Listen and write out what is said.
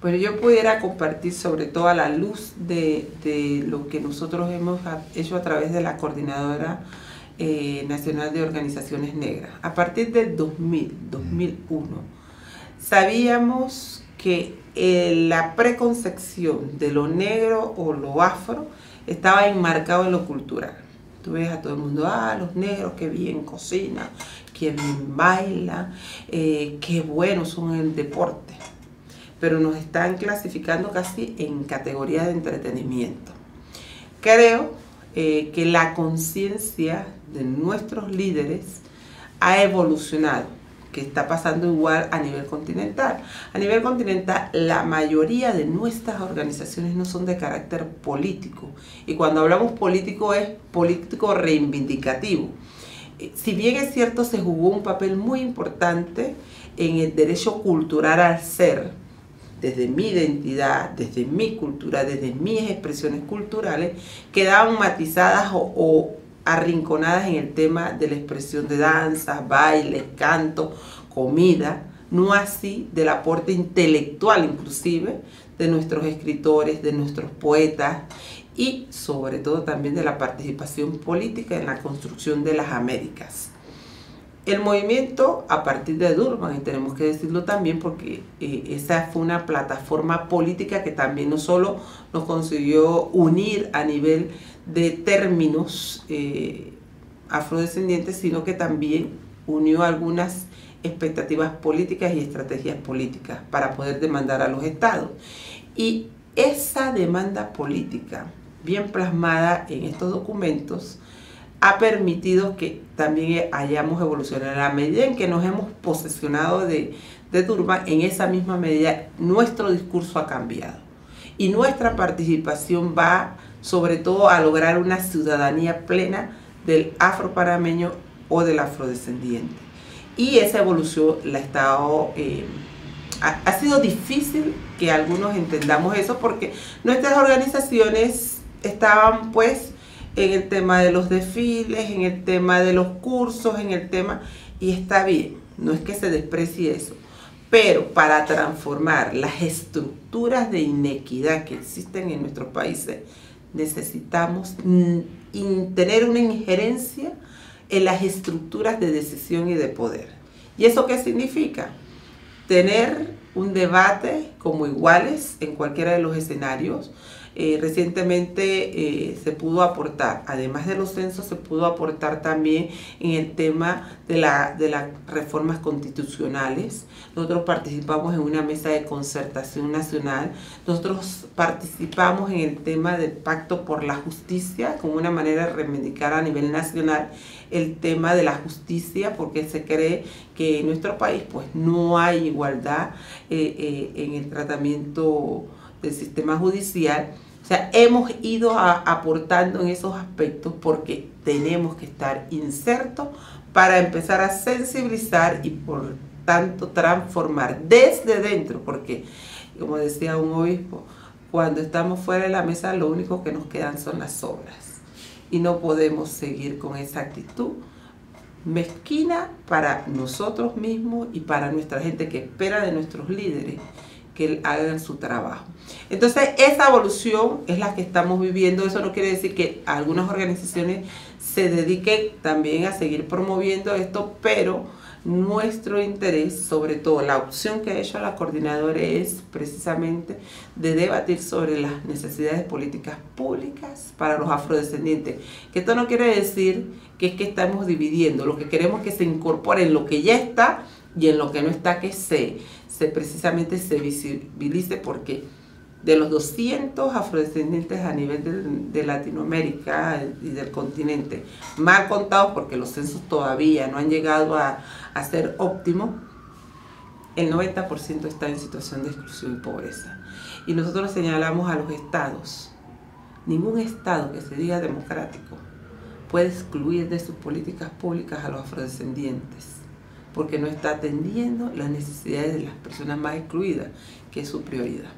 Pues yo pudiera compartir sobre todo a la luz de, lo que nosotros hemos hecho a través de la Coordinadora eh, Nacional de Organizaciones Negras. A partir del 2000, 2001, sabíamos que eh, la preconcepción de lo negro o lo afro estaba enmarcado en lo cultural. Tú ves a todo el mundo, ah, los negros que bien cocinan, que bien bailan, eh, qué buenos son el deporte. Pero nos están clasificando casi en categoría de entretenimiento. Creo eh, que la conciencia de nuestros líderes ha evolucionado que está pasando igual a nivel continental. A nivel continental, la mayoría de nuestras organizaciones no son de carácter político. Y cuando hablamos político es político reivindicativo. Eh, si bien es cierto, se jugó un papel muy importante en el derecho cultural al ser, desde mi identidad, desde mi cultura, desde mis expresiones culturales, quedaban matizadas o arrinconadas en el tema de la expresión de danza, baile, canto, comida, no así del aporte intelectual inclusive de nuestros escritores, de nuestros poetas y sobre todo también de la participación política en la construcción de las Américas. El movimiento a partir de Durban, y tenemos que decirlo también porque eh, esa fue una plataforma política que también no solo nos consiguió unir a nivel de términos eh, afrodescendientes, sino que también unió algunas expectativas políticas y estrategias políticas para poder demandar a los estados. Y esa demanda política, bien plasmada en estos documentos, ha permitido que también hayamos evolucionado. A la medida en que nos hemos posesionado de, de Durban, en esa misma medida nuestro discurso ha cambiado. Y nuestra participación va sobre todo a lograr una ciudadanía plena del afroparameño o del afrodescendiente. Y esa evolución la ha estado... Eh, ha, sido difícil que algunos entendamos eso porque nuestras organizaciones estaban pues en el tema de los desfiles, en el tema de los cursos, en el tema, y está bien, no es que se desprecie eso, pero para transformar las estructuras de inequidad que existen en nuestros países, necesitamos tener una injerencia en las estructuras de decisión y de poder. ¿Y eso qué significa? Tener un debate como iguales en cualquiera de los escenarios, eh, recientemente eh, se pudo aportar, además de los censos, se pudo aportar también en el tema de, la, de las reformas constitucionales. Nosotros participamos en una mesa de concertación nacional. Nosotros participamos en el tema del pacto por la justicia como una manera de reivindicar a nivel nacional el tema de la justicia porque se cree que en nuestro país pues no hay igualdad eh, en el tratamiento del sistema judicial o sea, hemos ido aportando en esos aspectos porque tenemos que estar insertos para empezar a sensibilizar y por tanto transformar desde dentro, porque como decía un obispo, cuando estamos fuera de la mesa lo único que nos quedan son las obras. Y no podemos seguir con esa actitud mezquina para nosotros mismos y para nuestra gente que espera de nuestros líderes que hagan su trabajo. Entonces, esa evolución es la que estamos viviendo. Eso no quiere decir que algunas organizaciones se dediquen también a seguir promoviendo esto, pero nuestro interés, sobre todo la opción que ha hecho la coordinadora es precisamente de debatir sobre las necesidades políticas públicas para los afrodescendientes. Que esto no quiere decir que es que estamos dividiendo, lo que queremos es que se incorpore en lo que ya está y en lo que no está que se se precisamente se visibilice porque de los 200 afrodescendientes a nivel de, Latinoamérica y del continente, mal contados porque los censos todavía no han llegado a, a ser óptimos, el 90% está en situación de exclusión y pobreza. Y nosotros señalamos a los estados. Ningún estado que se diga democrático puede excluir de sus políticas públicas a los afrodescendientes porque no está atendiendo las necesidades de las personas más excluidas, que es su prioridad.